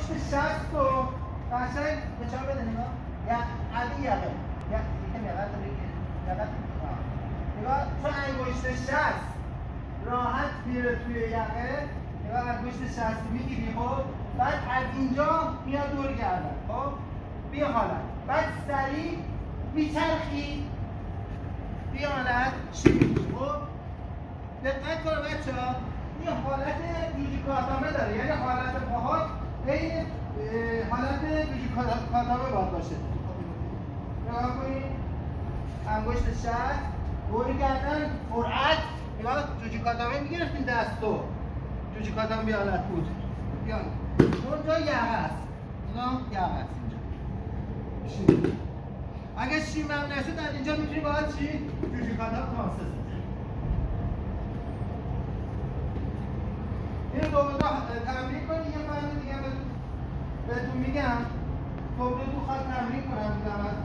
انگشت شست رو قشنگ به چا بده نگاه. علی یقه یکم یقه رو بگیر یقه نگاه تو انگشت شست راحت میره توی یقه. نگاه انگشت شست می‌گیری خب؟ بعد از اینجا میاد دور گردن خب؟ بیا حالت بعد سریع میچرخی. بیا حالت خب؟ دقت کن بچه ها این حالت جوجی کاتامه داره. یعنی حالت پاهات این حالت جوجی کاتامه باید باشه. نگاه کنید. انگشت شست دوری کردن. فرعت نگاه جوجی کاتامه می‌گرفتین دستو. جوجی کاتامه بیا حالت بود. بیا اونجا یقه است. نگاه یقه است اینجا. اگه شیم هم نشد از اینجا می‌تونی باید چی؟ جوجی کاتامه کانسس این رو تمرین کنی یه فهم دیگه بهتون میگم. خب من میخواد تمرین کنم دوست